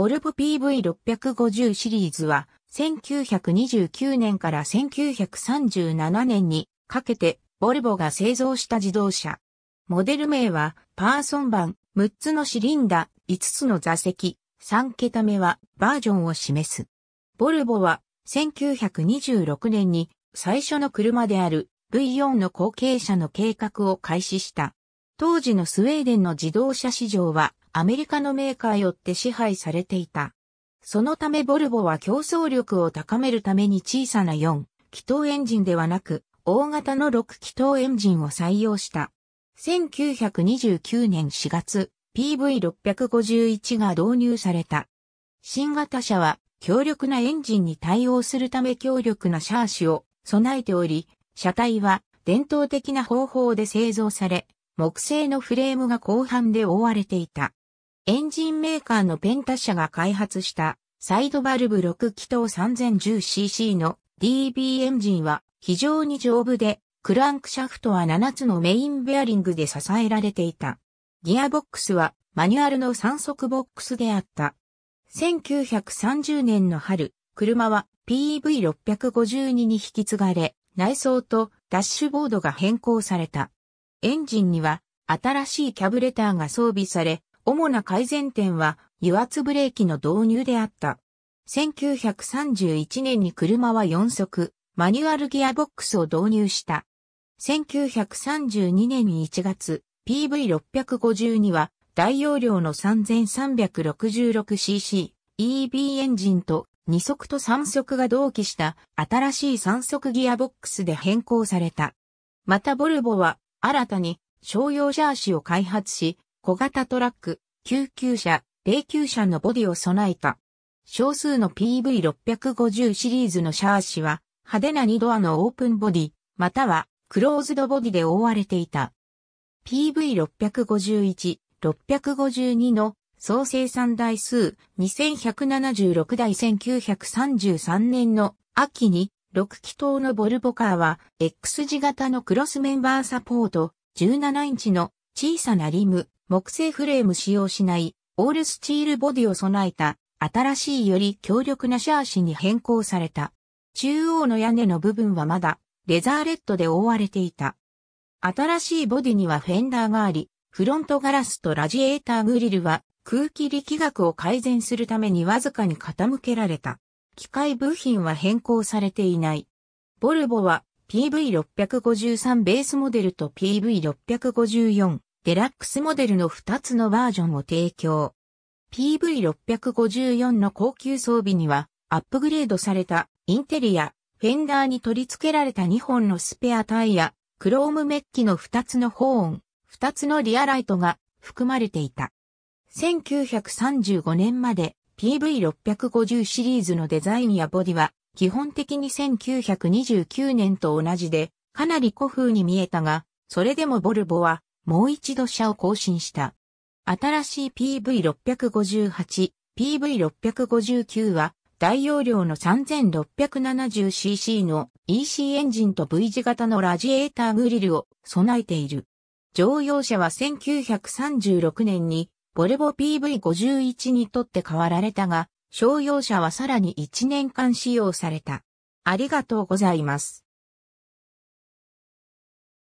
ボルボ PV650 シリーズは、1929年から1937年にかけて、ボルボが製造した自動車。モデル名は、パーソン版、6つのシリンダ、5つの座席、3桁目は、バージョンを示す。ボルボは、1926年に、最初の車である V4 の後継者の計画を開始した。当時のスウェーデンの自動車市場はアメリカのメーカーよって支配されていた。そのためボルボは競争力を高めるために小さな4気筒エンジンではなく大型の6気筒エンジンを採用した。1929年4月 PV651 が導入された。新型車は強力なエンジンに対応するため強力なシャーシを備えており、車体は伝統的な方法で製造され、木製のフレームが後半で覆われていた。エンジンメーカーのペンタ社が開発したサイドバルブ6気筒 3010cc の DB エンジンは非常に丈夫で、クランクシャフトは7つのメインベアリングで支えられていた。ギアボックスはマニュアルの3速ボックスであった。1930年の春、車は PV652 に引き継がれ、内装とダッシュボードが変更された。エンジンには新しいキャブレターが装備され、主な改善点は油圧ブレーキの導入であった。1931年に車は4速、マニュアルギアボックスを導入した。1932年1月、PV652 は大容量の 3366cc EB エンジンと2速と3速が同期した新しい3速ギアボックスで変更された。またボルボは新たに商用ジャーシを開発し、小型トラック、救急車、霊柩車のボディを備えた。少数の PV650 シリーズのシャーシは派手な2ドアのオープンボディ、またはクローズドボディで覆われていた。PV651、652の総生産台数2176台1933年の秋に6気筒のボルボカーは X 字型のクロスメンバーサポート17インチの小さなリム、木製フレーム使用しないオールスチールボディを備えた新しいより強力なシャーシに変更された。中央の屋根の部分はまだレザーレッドで覆われていた。新しいボディにはフェンダーがあり、フロントガラスとラジエーターグリルは空気力学を改善するためにわずかに傾けられた。機械部品は変更されていない。ボルボは PV653 ベースモデルと PV654 デラックスモデルの2つのバージョンを提供。PV654 の高級装備にはアップグレードされたインテリア、フェンダーに取り付けられた2本のスペアタイヤ、クロームメッキの2つのホーン、2つのリアライトが含まれていた。1935年まで PV650 シリーズのデザインやボディは基本的に1929年と同じでかなり古風に見えたが、それでもボルボはもう一度車を更新した。新しい PV658、PV659 は大容量の 3670cc の EC エンジンと V 字型のラジエーターグリルを備えている。乗用車は1936年にボルボ PV51 にとって変わられたが、商用車はさらに1年間使用された。ありがとうございます。